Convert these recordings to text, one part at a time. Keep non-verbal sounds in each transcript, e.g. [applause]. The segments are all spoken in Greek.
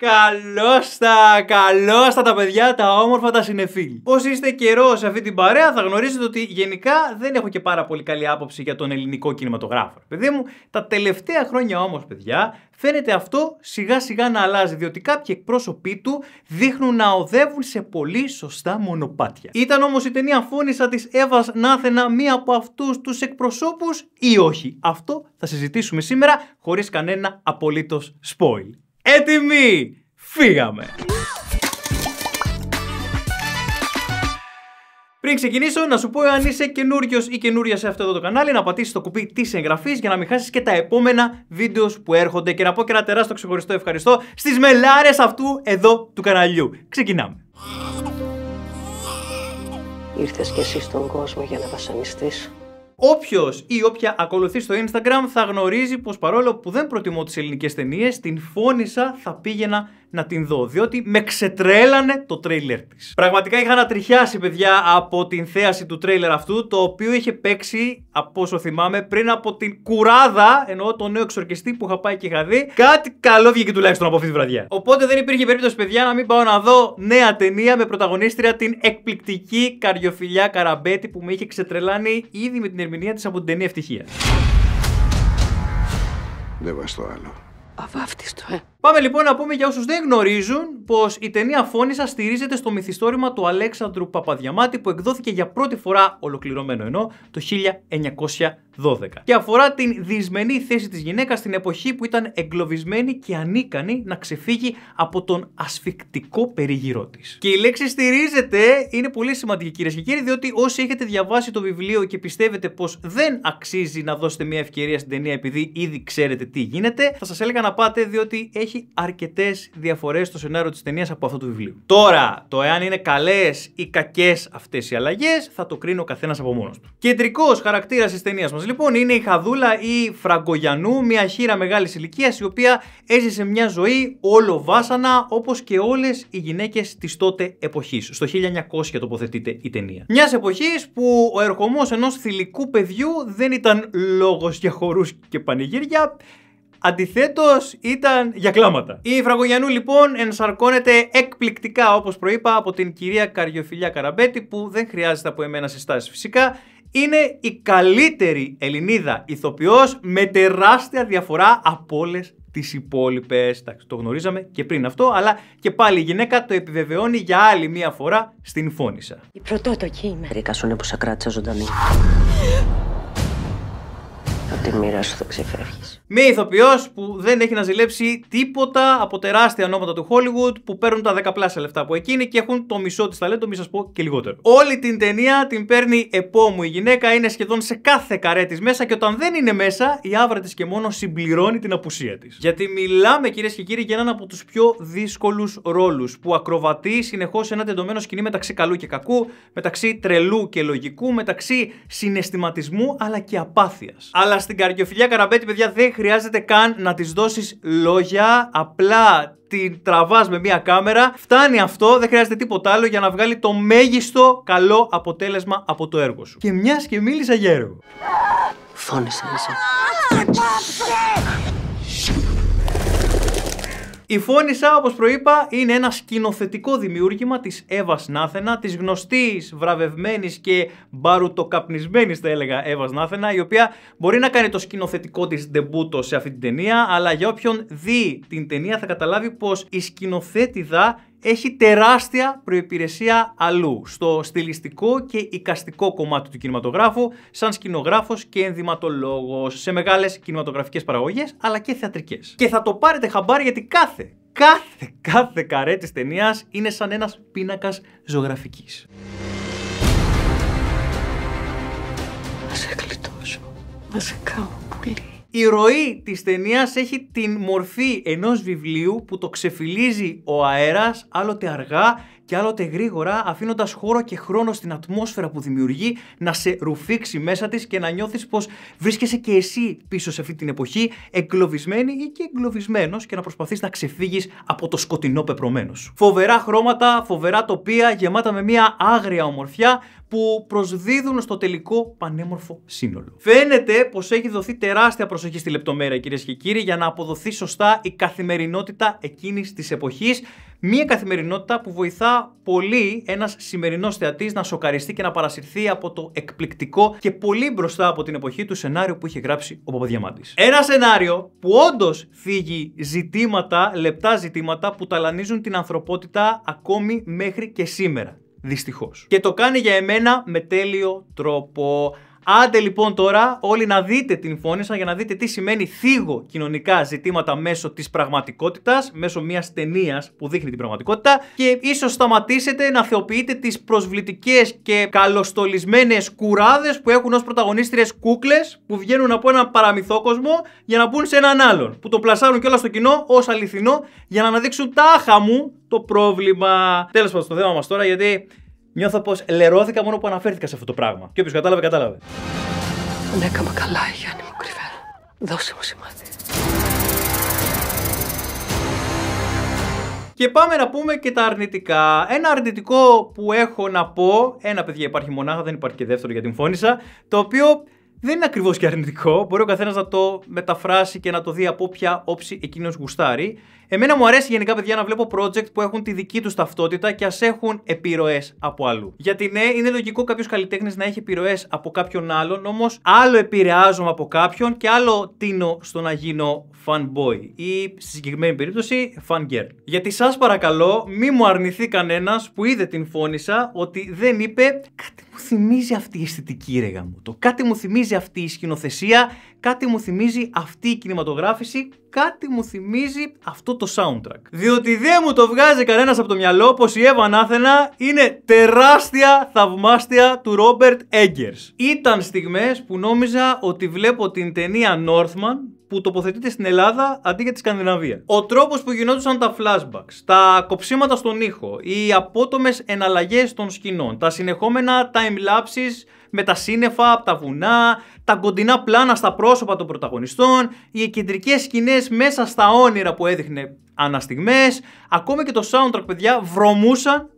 Καλώς τα, καλώς τα, τα παιδιά, τα όμορφα, τα συνεφίλ. Όσοι είστε καιρός σε αυτή την παρέα, θα γνωρίζετε ότι γενικά δεν έχω και πάρα πολύ καλή άποψη για τον ελληνικό κινηματογράφο. Παιδί μου, τα τελευταία χρόνια όμως, παιδιά, φαίνεται αυτό σιγά σιγά να αλλάζει, διότι κάποιοι εκπρόσωποι του δείχνουν να οδεύουν σε πολύ σωστά μονοπάτια. Ήταν όμως η ταινία φώνησα της Εύας Νάθενα μία από αυτούς τους εκπροσώπους ή όχι; Αυτό θα συζητήσουμε σήμερα χωρίς κανένα απολύτως spoil. Έτοιμοι! Φύγαμε! Πριν ξεκινήσω, να σου πω αν είσαι καινούριος ή καινούρια σε αυτό εδώ το κανάλι, να πατήσεις το κουμπί της εγγραφής για να μην χάσεις και τα επόμενα βίντεος που έρχονται. Και να πω και ένα τεράστιο ξεχωριστό ευχαριστώ στις μελάρες αυτού εδώ του καναλιού. Ξεκινάμε. Ήρθες κι εσύ στον κόσμο για να βασανιστείς. Όποιος ή όποια ακολουθεί στο Instagram θα γνωρίζει πως παρόλο που δεν προτιμώ τις ελληνικές ταινίες, την φώνησα θα πήγαινα να την δω. Διότι με ξετρέλανε το τρέιλερ της. Πραγματικά είχα ανατριχιάσει, παιδιά, από την θέαση του τρέιλερ αυτού, το οποίο είχε παίξει, από όσο θυμάμαι, πριν από την κουράδα, εννοώ το νέο εξορκιστή που είχα πάει και είχα δει. Κάτι καλό βγήκε τουλάχιστον από αυτή τη βραδιά. Οπότε δεν υπήρχε περίπτωση, παιδιά, να μην πάω να δω νέα ταινία με πρωταγωνίστρια την εκπληκτική καριοφιλιά Καραμπέτη που με είχε ξετρελάνει ήδη με την ερμηνεία της από την ταινία Ευτυχία. Δεν βάζω το άλλο. Αβάφτιστο, ε. Πάμε λοιπόν να πούμε για όσους δεν γνωρίζουν πως η ταινία Φώνησα στηρίζεται στο μυθιστόρημα του Αλέξανδρου Παπαδιαμάτη που εκδόθηκε για πρώτη φορά ολοκληρωμένο ενώ το 1912. Και αφορά την δυσμενή θέση της γυναίκας στην εποχή που ήταν εγκλωβισμένη και ανίκανη να ξεφύγει από τον ασφικτικό περίγυρό της. Και η λέξη στηρίζεται είναι πολύ σημαντική κυρίες και κύριοι, διότι όσοι έχετε διαβάσει το βιβλίο και πιστεύετε πως δεν αξίζει να δώσετε μια ευκαιρία στην ταινία επειδή ήδη ξέρετε τι γίνεται, θα σας έλεγα να πάτε διότι έχει αρκετές διαφορές στο σενάριο της ταινίας από αυτό το βιβλίο. Τώρα, το εάν είναι καλές ή κακές αυτές οι αλλαγές θα το κρίνει ο καθένας από μόνος του. Κεντρικός χαρακτήρας της ταινίας μας λοιπόν είναι η Χαδούλα ή Φραγκογιανού, μια χείρα μεγάλης ηλικίας η οποία έζησε μια ζωή όλο βάσανα όπως και όλες οι γυναίκες της τότε εποχής. Στο 1900 τοποθετείται η ταινία. Μιας εποχής που ο ερχομός ενός θηλυκού παιδιού δεν ήταν λόγος για χορούς και πανηγύρια. Αντιθέτως, ήταν για κλάματα. Η Φραγκογιανού λοιπόν ενσαρκώνεται εκπληκτικά, όπως προείπα, από την κυρία Καριοφιλιά Καραμπέτη, που δεν χρειάζεται από εμένα συστάσεις φυσικά. Είναι η καλύτερη Ελληνίδα ηθοποιός με τεράστια διαφορά από όλες τις υπόλοιπες. Το γνωρίζαμε και πριν αυτό, αλλά και πάλι η γυναίκα το επιβεβαιώνει για άλλη μία φορά στην φώνησα. Η πρωτότοκη είμαι. Ρίκα σου είναι που σε κράτησα ζωντανή. [gasps] Από τη μοίρα σου θα ξεφεύγεις. Μία ηθοποιός που δεν έχει να ζηλέψει τίποτα από τεράστια ονόματα του Hollywood που παίρνουν τα δεκαπλάσια λεφτά από εκείνη και έχουν το μισό της ταλέντο, μη σας πω και λιγότερο. Όλη την ταινία την παίρνει επόμου η γυναίκα, είναι σχεδόν σε κάθε καρέ της μέσα και όταν δεν είναι μέσα, η άβρα της και μόνο συμπληρώνει την απουσία της. Γιατί μιλάμε κυρίες και κύριοι για έναν από τους πιο δύσκολους ρόλους που ακροβατεί συνεχώς ένα τεντωμένο σκηνή μεταξύ καλού και κακού, μεταξύ τρελού και λογικού, μεταξύ συναισθηματισμού αλλά και απάθειας. Αλλά στην καρδιοφιλιά καραμπέτη, παιδιά, δεν χρειάζεται καν να της δώσεις λόγια, απλά την τραβάς με μία κάμερα. Φτάνει αυτό, δεν χρειάζεται τίποτα άλλο για να βγάλει το μέγιστο καλό αποτέλεσμα από το έργο σου. Και μιας και μίλησα για έργο. Φώνησες είσαι. Η Φώνησα, όπως προείπα, είναι ένα σκηνοθετικό δημιούργημα της Εύας Νάθενα, της γνωστής, βραβευμένης και μπαρουτοκαπνισμένης, θα έλεγα, Εύας Νάθενα, η οποία μπορεί να κάνει το σκηνοθετικό της ντεμπούτο σε αυτή την ταινία, αλλά για όποιον δει την ταινία θα καταλάβει πως η σκηνοθέτηδα έχει τεράστια προϋπηρεσία αλλού, στο στιλιστικό και οικαστικό κομμάτι του κινηματογράφου, σαν σκηνογράφος και ενδυματολόγος, σε μεγάλες κινηματογραφικές παραγωγές, αλλά και θεατρικές. Και θα το πάρετε χαμπάρι γιατί κάθε, κάθε, κάθε καρέ της ταινίας είναι σαν ένας πίνακας ζωγραφικής. Να σε γλιτώσω. Να σε κάνω πουλί. Η ροή της ταινίας έχει την μορφή ενός βιβλίου που το ξεφυλίζει ο αέρας άλλοτε αργά και άλλοτε γρήγορα αφήνοντας χώρο και χρόνο στην ατμόσφαιρα που δημιουργεί να σε ρουφήξει μέσα της και να νιώθεις πως βρίσκεσαι και εσύ πίσω σε αυτή την εποχή εγκλωβισμένη ή και εγκλωβισμένος και να προσπαθείς να ξεφύγεις από το σκοτεινό πεπρωμένο σου. Φοβερά χρώματα, φοβερά τοπία γεμάτα με μια άγρια ομορφιά που προσδίδουν στο τελικό πανέμορφο σύνολο. Φαίνεται πως έχει δοθεί τεράστια προσοχή στη λεπτομέρεια, κυρίες και κύριοι, για να αποδοθεί σωστά η καθημερινότητα εκείνης της εποχής. Μία καθημερινότητα που βοηθά πολύ ένας σημερινός θεατής να σοκαριστεί και να παρασυρθεί από το εκπληκτικό και πολύ μπροστά από την εποχή του σενάριο που είχε γράψει ο Παπαδιαμάντης. Ένα σενάριο που όντως φύγει ζητήματα, λεπτά ζητήματα που ταλανίζουν την ανθρωπότητα ακόμη μέχρι και σήμερα. Δυστυχώς. Και το κάνει για εμένα με τέλειο τρόπο. Άντε λοιπόν τώρα όλοι να δείτε την φώνησα για να δείτε τι σημαίνει θίγω κοινωνικά ζητήματα μέσω της πραγματικότητας, μέσω μιας ταινίας που δείχνει την πραγματικότητα και ίσως σταματήσετε να θεοποιείτε τις προσβλητικές και καλοστολισμένες κουράδες που έχουν ως πρωταγωνίστριες κούκλες που βγαίνουν από έναν παραμυθόκοσμο για να μπουν σε έναν άλλον, που το πλασάρουν κιόλας στο κοινό ως αληθινό για να αναδείξουν τάχα μου το πρόβλημα. Τέλος πάντων στο θέμα μας τώρα γιατί Νιώθω πως λερώθηκα μόνο που αναφέρθηκα σε αυτό το πράγμα. Και όποιος κατάλαβε, κατάλαβε. Δεν έκανα καλά, Γιάννη μου κρυβέρα. Δώσε μου σημάδι. Και πάμε να πούμε και τα αρνητικά. Ένα αρνητικό που έχω να πω, ένα παιδιά υπάρχει μονάχα, δεν υπάρχει και δεύτερο για την φώνησα, το οποίο δεν είναι ακριβώς και αρνητικό. Μπορεί ο καθένας να το μεταφράσει και να το δει από όποια όψη εκείνος γουστάρει. Εμένα μου αρέσει γενικά, παιδιά, να βλέπω project που έχουν τη δική τους ταυτότητα και ας έχουν επιρροές από αλλού. Γιατί ναι, είναι λογικό κάποιος καλλιτέχνης να έχει επιρροές από κάποιον άλλον, όμως άλλο επηρεάζομαι από κάποιον και άλλο τίνω στο να γίνω fanboy ή στη συγκεκριμένη περίπτωση fan girl. Γιατί σας παρακαλώ, μη μου αρνηθεί κανένας που είδε την φώνησα ότι δεν είπε κάτι μου θυμίζει αυτή η αισθητική ρεγα μου. Το κάτι μου θυμίζει αυτή η σκηνοθεσία, κάτι μου θυμίζει αυτή η κινηματογράφηση, κάτι μου θυμίζει αυτό το soundtrack. Διότι δεν μου το βγάζει κανένας από το μυαλό πως η Εύα Ανάθενα είναι τεράστια θαυμάστια του Ρόμπερτ Έγκερς. Ήταν στιγμές που νόμιζα ότι βλέπω την ταινία Northman που τοποθετείται στην Ελλάδα αντί για τη Σκανδιναβία. Ο τρόπος που γινόντουσαν τα flashbacks, τα κοψίματα στον ήχο, οι απότομες εναλλαγές των σκηνών, τα συνεχόμενα time lapses με τα σύννεφα από τα βουνά, τα κοντινά πλάνα στα πρόσωπα των πρωταγωνιστών, οι κεντρικές σκηνές μέσα στα όνειρα που έδειχνε αναστιγμές, ακόμη και το soundtrack παιδιά βρωμούσαν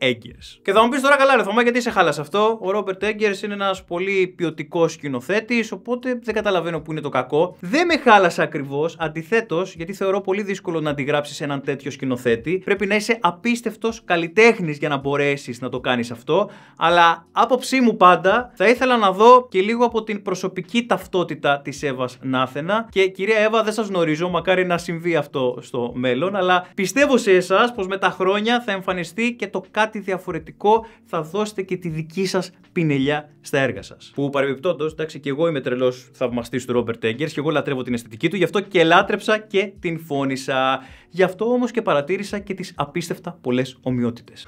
Ρόμπερτ και θα μου πεις τώρα καλά, ρε Θωμά, γιατί σε χάλασε αυτό; Ο Ρόμπερτ Έγκερ είναι ένας πολύ ποιοτικός σκηνοθέτης, οπότε δεν καταλαβαίνω που είναι το κακό. Δεν με χάλασε ακριβώς. Αντιθέτως, γιατί θεωρώ πολύ δύσκολο να αντιγράψεις έναν τέτοιο σκηνοθέτη. Πρέπει να είσαι απίστευτος καλλιτέχνης για να μπορέσεις να το κάνεις αυτό. Αλλά άποψή μου πάντα θα ήθελα να δω και λίγο από την προσωπική ταυτότητα της Εύας Νάθενα. Και κυρία Εύα, δεν σας γνωρίζω, μακάρι να συμβεί αυτό στο μέλλον. Αλλά πιστεύω σε εσάς πως με τα χρόνια θα εμφανιστεί και το κάτι κάτι διαφορετικό, θα δώσετε και τη δική σας πινελιά στα έργα σας. Που παρεμπιπτόντως, εντάξει, και εγώ είμαι τρελός θαυμαστής του Ρόμπερτ Έγκερς και εγώ λατρεύω την αισθητική του, γι' αυτό και λάτρεψα και την φώνησα. Γι' αυτό όμως και παρατήρησα και τις απίστευτα πολλές ομοιότητες.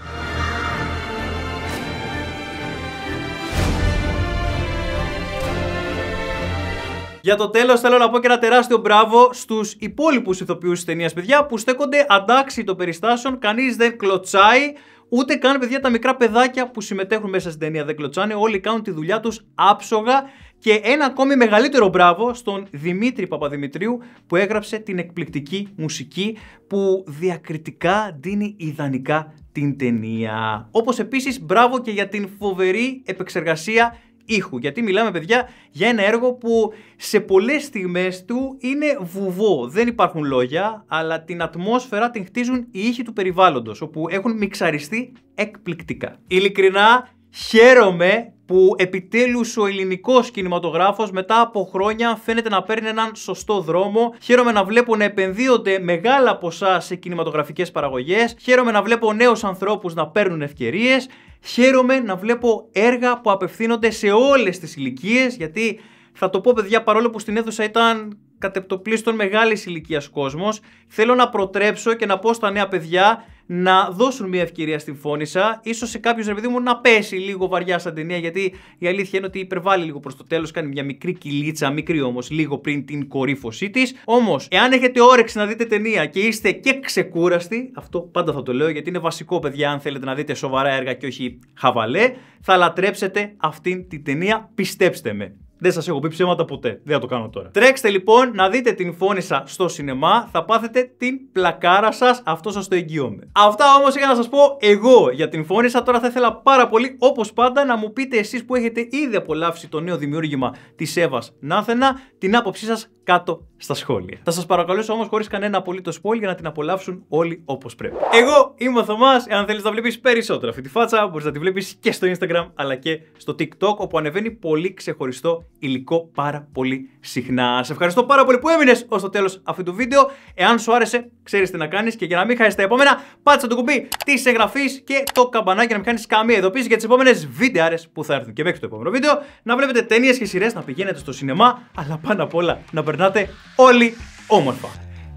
Για το τέλος, θέλω να πω και ένα τεράστιο μπράβο στους υπόλοιπους ηθοποιούς της ταινίας, παιδιά, που στέκονται αντάξει των περιστάσεων. Κανείς δεν κλωτσάει. Ούτε καν παιδιά τα μικρά παιδάκια που συμμετέχουν μέσα στην ταινία δεν κλωτσάνε. Όλοι κάνουν τη δουλειά τους άψογα. Και ένα ακόμη μεγαλύτερο μπράβο στον Δημήτρη Παπαδημητρίου που έγραψε την εκπληκτική μουσική που διακριτικά δίνει ιδανικά την ταινία. Όπως επίσης μπράβο και για την φοβερή επεξεργασία ήχου. Γιατί μιλάμε, παιδιά, για ένα έργο που σε πολλές στιγμές του είναι βουβό. Δεν υπάρχουν λόγια, αλλά την ατμόσφαιρα την χτίζουν οι ήχοι του περιβάλλοντος, όπου έχουν μιξαριστεί εκπληκτικά. Ειλικρινά, χαίρομαι που επιτέλους ο ελληνικός κινηματογράφος μετά από χρόνια φαίνεται να παίρνει έναν σωστό δρόμο. Χαίρομαι να βλέπω να επενδύονται μεγάλα ποσά σε κινηματογραφικές παραγωγές. Χαίρομαι να βλέπω νέους ανθρώπους να παίρνουν ευκαιρίες. Χαίρομαι να βλέπω έργα που απευθύνονται σε όλες τις ηλικίες, γιατί θα το πω παιδιά παρόλο που στην αίθουσα ήταν κατεπτοπλίστων μεγάλης ηλικίας κόσμος, θέλω να προτρέψω και να πω στα νέα παιδιά να δώσουν μια ευκαιρία στην φώνησα. ίσως σε κάποιους ρε παιδί μου να πέσει λίγο βαριά σαν ταινία, γιατί η αλήθεια είναι ότι υπερβάλλει λίγο προς το τέλος. Κάνει μια μικρή κυλίτσα, μικρή όμως, λίγο πριν την κορύφωσή της. Όμως, εάν έχετε όρεξη να δείτε ταινία και είστε και ξεκούραστοι, αυτό πάντα θα το λέω γιατί είναι βασικό, παιδιά, αν θέλετε να δείτε σοβαρά έργα και όχι χαβαλέ, θα λατρέψετε αυτήν την ταινία, πιστέψτε με. Δεν σας έχω πει ψέματα ποτέ. Δεν θα το κάνω τώρα. Τρέξτε λοιπόν να δείτε την φώνησα στο σινεμά. Θα πάθετε την πλακάρα σας. Αυτό σας το εγγυώμαι. Αυτά όμως είχα να σας πω εγώ για την φώνησα. Τώρα θα ήθελα πάρα πολύ, όπως πάντα, να μου πείτε εσείς που έχετε ήδη απολαύσει το νέο δημιούργημα της Εύας Νάθενα την άποψή σας κάτω στα σχόλια. Θα σας παρακαλέσω όμως χωρίς κανένα απολύτω spoil για να την απολαύσουν όλοι όπως πρέπει. Εγώ είμαι ο Θωμάς. Εάν θέλεις να βλέπεις περισσότερο αυτή τη φάτσα, μπορείς να τη βλέπεις και στο Instagram αλλά και στο TikTok, όπου ανεβαίνει πολύ ξεχωριστό υλικό πάρα πολύ συχνά. Σε ευχαριστώ πάρα πολύ που έμεινες ως το τέλος αυτού του βίντεο. Εάν σου άρεσε, ξέρεις τι να κάνεις και για να μην χάσεις τα επόμενα, πάτσε το κουμπί της εγγραφής και το καμπανάκι για να μην κάνεις καμία ειδοποίηση για τις επόμενες βίντεο που θα έρθουν. Και μέχρι το επόμενο βίντεο να βλέπετε ταινίες και σειρές, να πηγαίνετε στο σινεμά, αλλά πάνω απ' όλα να περνάτε όλοι όμορφα.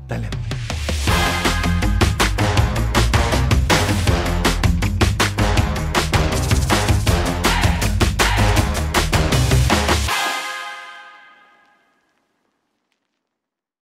Τα λέμε.